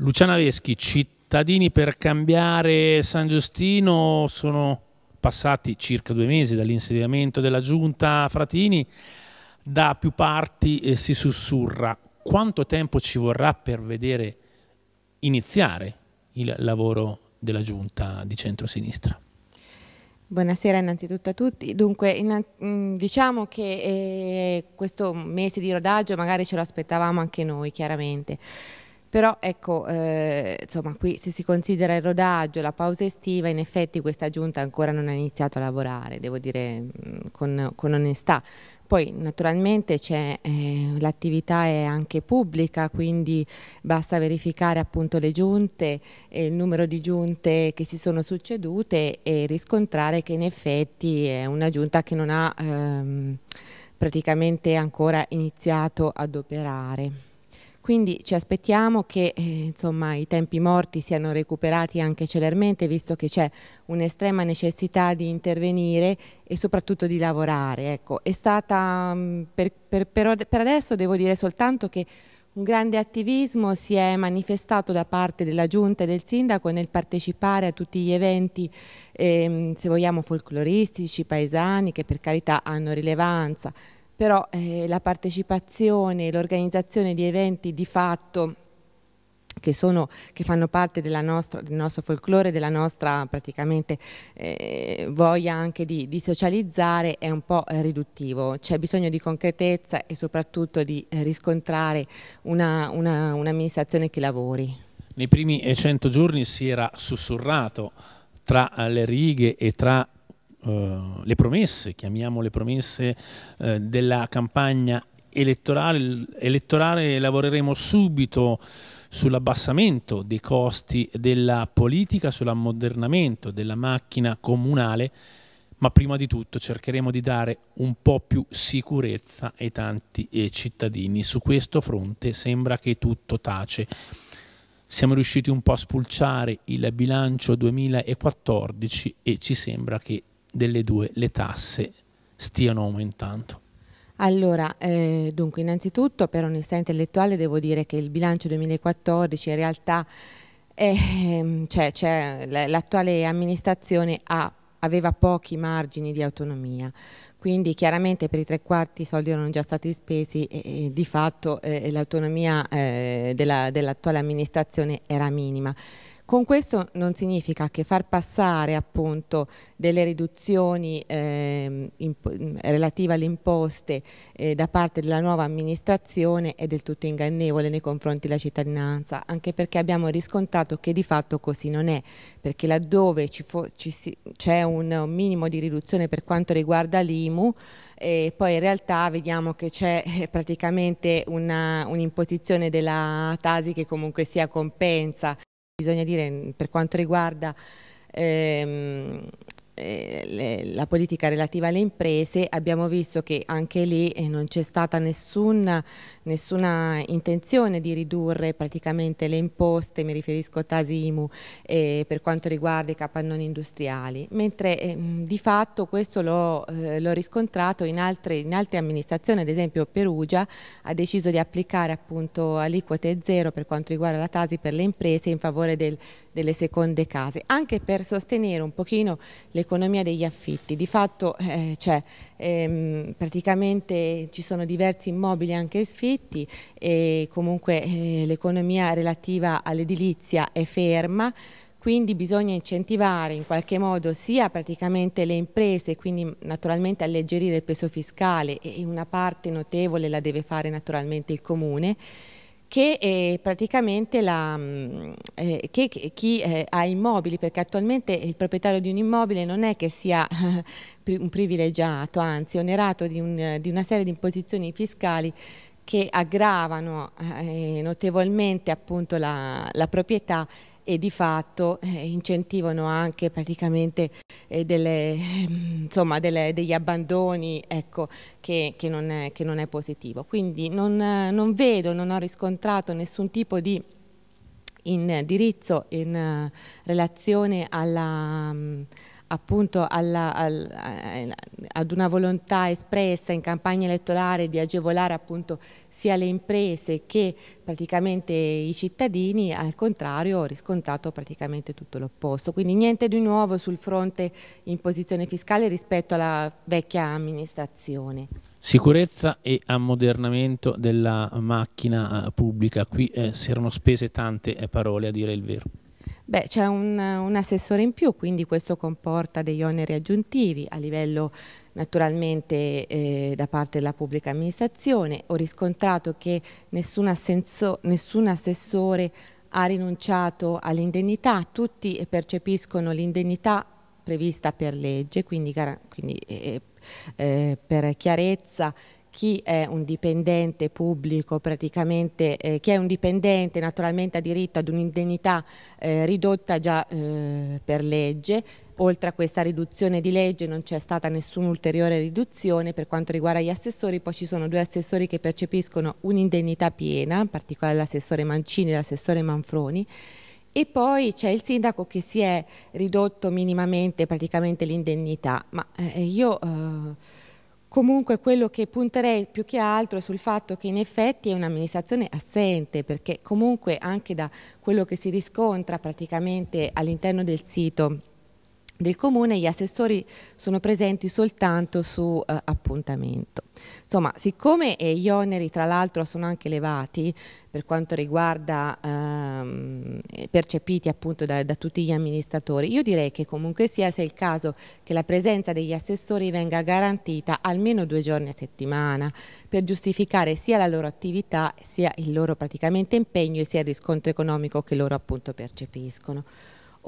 Luciana Veschi, cittadini per cambiare San Giustino sono passati circa due mesi dall'insediamento della giunta Fratini, da più parti eh, si sussurra quanto tempo ci vorrà per vedere iniziare il lavoro della giunta di centrosinistra? Buonasera innanzitutto a tutti. Dunque, in, mm, diciamo che eh, questo mese di rodaggio magari ce lo aspettavamo anche noi, chiaramente. Però ecco, eh, insomma, qui se si considera il rodaggio, la pausa estiva, in effetti questa giunta ancora non ha iniziato a lavorare, devo dire mm, con, con onestà. Poi naturalmente eh, l'attività è anche pubblica, quindi basta verificare appunto le giunte, eh, il numero di giunte che si sono succedute e riscontrare che in effetti è una giunta che non ha ehm, praticamente ancora iniziato ad operare. Quindi ci aspettiamo che eh, insomma, i tempi morti siano recuperati anche celermente, visto che c'è un'estrema necessità di intervenire e soprattutto di lavorare. Ecco, è stata, mm, per, per, per adesso devo dire soltanto che un grande attivismo si è manifestato da parte della giunta e del sindaco nel partecipare a tutti gli eventi, ehm, se vogliamo, folcloristici, paesani, che per carità hanno rilevanza, però eh, la partecipazione l'organizzazione di eventi di fatto che, sono, che fanno parte nostra, del nostro folklore, della nostra praticamente eh, voglia anche di, di, socializzare è un po' eh, riduttivo. C'è bisogno di concretezza e soprattutto di eh, riscontrare un'amministrazione un che lavori. Nei primi 100 giorni si era sussurrato tra le righe e tra uh, le promesse, chiamiamo promesse uh, della campagna elettorale, elettorale, lavoreremo subito sull'abbassamento dei costi della politica, sull'ammodernamento della macchina comunale, ma prima di tutto cercheremo di dare un po' più sicurezza ai tanti eh, cittadini. Su questo fronte sembra che tutto tace. Siamo riusciti un po' a spulciare il bilancio 2014 e ci sembra che delle due le tasse stiano aumentando? Allora, eh, dunque, innanzitutto per onestà intellettuale devo dire che il bilancio 2014 in realtà eh, cioè, cioè, l'attuale amministrazione ha, aveva pochi margini di autonomia, quindi chiaramente per i tre quarti i soldi erano già stati spesi e, e di fatto eh, l'autonomia eh, dell'attuale dell amministrazione era minima. Con questo non significa che far passare appunto delle riduzioni eh, relative alle imposte eh, da parte della nuova amministrazione è del tutto ingannevole nei confronti della cittadinanza, anche perché abbiamo riscontrato che di fatto così non è, perché laddove c'è un minimo di riduzione per quanto riguarda l'IMU, e poi in realtà vediamo che c'è eh, praticamente un'imposizione un della Tasi che comunque sia compensa Bisogna dire per quanto riguarda ehm, eh, le, la politica relativa alle imprese abbiamo visto che anche lì eh, non c'è stata nessuna, nessuna, intenzione di ridurre praticamente le imposte, mi riferisco a Tasimu eh, per quanto riguarda i capannoni industriali, mentre ehm, di fatto questo l'ho eh, riscontrato in altre, in altre, amministrazioni, ad esempio Perugia ha deciso di applicare appunto aliquote zero per quanto riguarda la Tasi per le imprese in favore del, delle seconde case, anche per sostenere un pochino le l'economia degli affitti. Di fatto eh, cioè, ehm, praticamente ci sono diversi immobili anche sfitti e comunque eh, l'economia relativa all'edilizia è ferma, quindi bisogna incentivare in qualche modo sia praticamente le imprese, quindi naturalmente alleggerire il peso fiscale e una parte notevole la deve fare naturalmente il comune, che eh, praticamente la, mm, eh, che, chi eh, ha immobili, perché attualmente il proprietario di un immobile non è che sia un privilegiato, anzi onerato di, un, di una serie di imposizioni fiscali che aggravano eh, notevolmente appunto la, la proprietà e di fatto eh, incentivano anche praticamente eh, delle, insomma, delle, degli abbandoni ecco, che, che, non è, che, non è, positivo. Quindi non, non, vedo, non ho riscontrato nessun tipo di indirizzo in relazione alla, appunto alla, al, ad una volontà espressa in campagna elettorale di agevolare appunto sia le imprese che praticamente i cittadini, al contrario ho riscontrato praticamente tutto l'opposto. Quindi niente di nuovo sul fronte imposizione fiscale rispetto alla vecchia amministrazione. Sicurezza e ammodernamento della macchina eh, pubblica, qui eh, si erano spese tante eh, parole a dire il vero. Beh, c'è un, un, assessore in più, quindi questo comporta degli oneri aggiuntivi a livello naturalmente eh, da parte della pubblica amministrazione. Ho riscontrato che nessun, assenso, nessun assessore ha rinunciato all'indennità, tutti percepiscono l'indennità prevista per legge, quindi, quindi eh, eh, per chiarezza chi è un dipendente pubblico praticamente, eh, chi è un dipendente naturalmente ha diritto ad un'indennità eh, ridotta già eh, per legge, oltre a questa riduzione di legge non c'è stata nessuna ulteriore riduzione per quanto riguarda gli assessori, poi ci sono due assessori che percepiscono un'indennità piena, in particolare l'assessore Mancini e l'assessore Manfroni, e poi c'è il sindaco che si è ridotto minimamente praticamente l'indennità, ma eh, io eh, Comunque quello che punterei più che altro è sul fatto che in effetti è un'amministrazione assente, perché comunque anche da quello che si riscontra praticamente all'interno del sito del comune gli assessori sono presenti soltanto su eh, appuntamento. Insomma, siccome eh, gli oneri tra l'altro sono anche elevati per quanto riguarda ehm, percepiti appunto da, da, tutti gli amministratori, io direi che comunque sia se il caso che la presenza degli assessori venga garantita almeno due giorni a settimana per giustificare sia la loro attività sia il loro praticamente impegno e sia il riscontro economico che loro appunto percepiscono.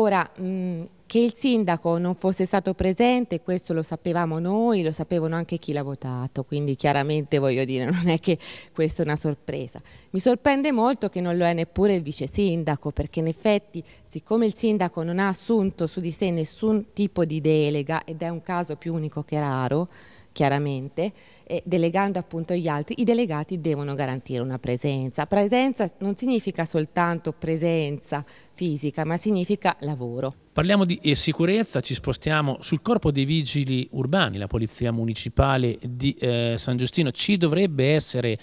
Ora, mh, che il sindaco non fosse stato presente, questo lo sapevamo noi, lo sapevano anche chi l'ha votato, quindi chiaramente voglio dire, non è che questa è una sorpresa. Mi sorprende molto che non lo è neppure il vice sindaco, perché in effetti, siccome il sindaco non ha assunto su di sé nessun tipo di delega, ed è un caso più unico che raro, chiaramente, eh, delegando appunto gli altri, i delegati devono garantire una presenza. Presenza non significa soltanto presenza fisica, ma significa lavoro. Parliamo di eh, sicurezza, ci spostiamo sul corpo dei vigili urbani, la Polizia Municipale di eh, San Giustino. Ci dovrebbe essere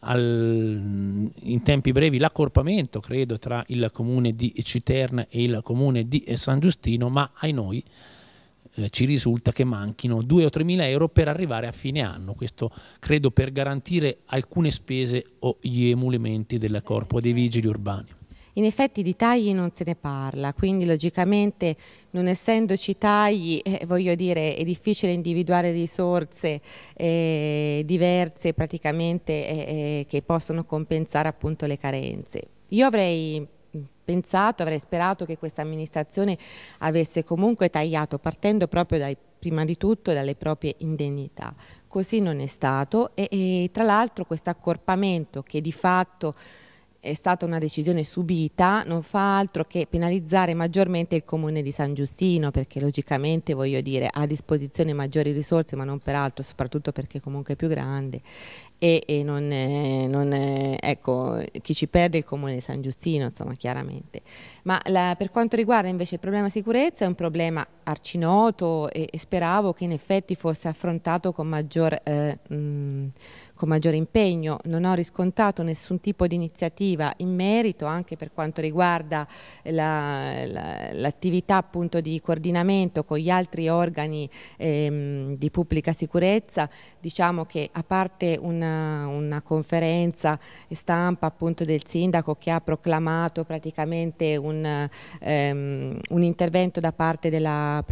al, in tempi brevi l'accorpamento, credo, tra il comune di Citerna e il comune di San Giustino, ma ai noi eh, ci risulta che manchino 2 o 3 mila euro per arrivare a fine anno, questo credo per garantire alcune spese o gli emulementi del corpo dei vigili urbani. In effetti di tagli non se ne parla, quindi logicamente non essendoci tagli, eh, voglio dire, è difficile individuare risorse eh, diverse praticamente eh, eh che possono compensare appunto le carenze. Io avrei pensato, avrei sperato che questa amministrazione avesse comunque tagliato partendo proprio dai, prima di tutto dalle proprie indennità. Così non è stato e, e tra l'altro questo accorpamento che di fatto è stata una decisione subita, non fa altro che penalizzare maggiormente il comune di San Giustino perché logicamente voglio dire ha a disposizione maggiori risorse ma non per altro, soprattutto perché comunque è più grande e, e non, è, non è, ecco, chi ci perde è il comune di San Giustino, insomma, chiaramente. Ma la, per quanto riguarda invece il problema sicurezza è un problema arcinoto e, e speravo che in effetti fosse affrontato con maggior eh, mh, con maggiore impegno. Non ho riscontrato nessun tipo di iniziativa in merito, anche per quanto riguarda l'attività la, la, appunto di coordinamento con gli altri organi ehm, di pubblica sicurezza. Diciamo che a parte una, una conferenza stampa appunto del sindaco che ha proclamato praticamente un, ehm, un intervento da parte della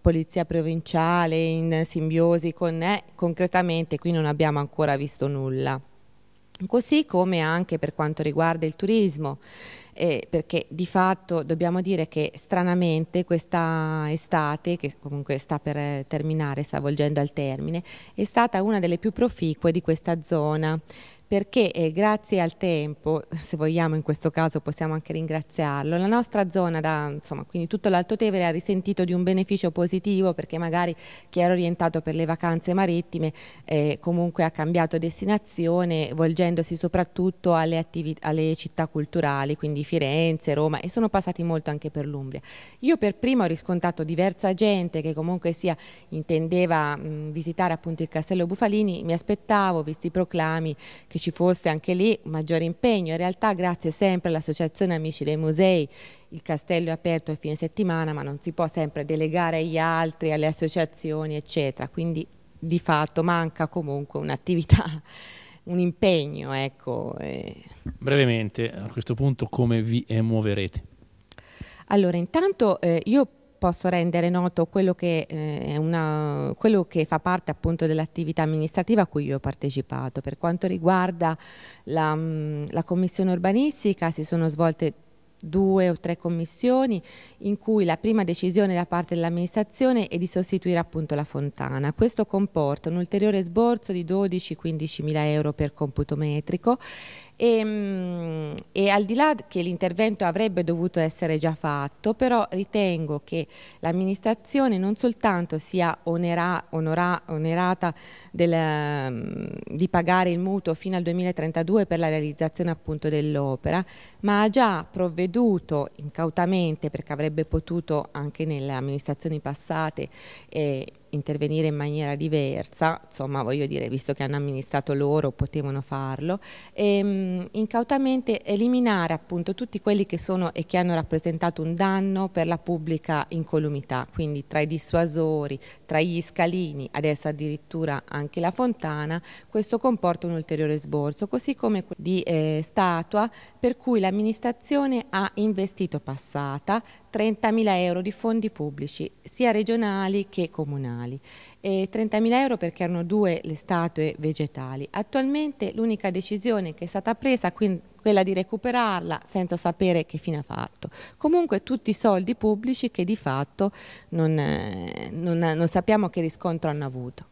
polizia provinciale in simbiosi con eh, concretamente qui non abbiamo ancora visto nulla. Così come anche per quanto riguarda il turismo, eh, perché di fatto dobbiamo dire che stranamente questa estate, che comunque sta per terminare, sta volgendo al termine, è stata una delle più proficue di questa zona perché eh, grazie al tempo, se vogliamo in questo caso possiamo anche ringraziarlo, la nostra zona, da, insomma, quindi tutto l'Alto Tevere ha risentito di un beneficio positivo perché magari chi era orientato per le vacanze marittime eh, comunque ha cambiato destinazione volgendosi soprattutto alle, alle città culturali, quindi Firenze, Roma e sono passati molto anche per l'Umbria. Io per prima ho riscontrato diversa gente che comunque sia intendeva mh, visitare appunto il Castello Bufalini, mi aspettavo, visti i proclami, che ci fosse anche lì un maggiore impegno. In realtà grazie sempre all'Associazione Amici dei Musei il castello è aperto il fine settimana, ma non si può sempre delegare agli altri, alle associazioni, eccetera. Quindi di fatto manca comunque un'attività, un impegno. Ecco. Brevemente, a questo punto come vi muoverete? Allora, intanto eh, io posso rendere noto quello che, eh, una, quello che fa parte appunto dell'attività amministrativa a cui io ho partecipato. Per quanto riguarda la, mm, la commissione urbanistica si sono svolte due o tre commissioni in cui la prima decisione da parte dell'amministrazione è di sostituire appunto la fontana. Questo comporta un ulteriore sborso di 12-15 mila euro per computo metrico e, ehm, e, al di là che l'intervento avrebbe dovuto essere già fatto, però ritengo che l'amministrazione non soltanto sia onera, onora, onerata del, mm, di pagare il mutuo fino al 2032 per la realizzazione appunto dell'opera, ma ha già provveduto incautamente, perché avrebbe potuto anche nelle amministrazioni passate, eh, intervenire in maniera diversa, insomma voglio dire, visto che hanno amministrato loro potevano farlo, e, ehm, incautamente eliminare appunto tutti quelli che sono e che hanno rappresentato un danno per la pubblica incolumità, quindi tra i dissuasori, tra gli scalini, adesso addirittura anche la fontana, questo comporta un ulteriore sborso, così come di eh, statua per cui l'amministrazione ha investito passata 30.000 euro di fondi pubblici, sia regionali che comunali. E 30.000 euro perché erano due le statue vegetali. Attualmente l'unica decisione che è stata presa è quella di recuperarla senza sapere che fine ha fatto. Comunque tutti i soldi pubblici che di fatto non, eh, non, non sappiamo che riscontro hanno avuto.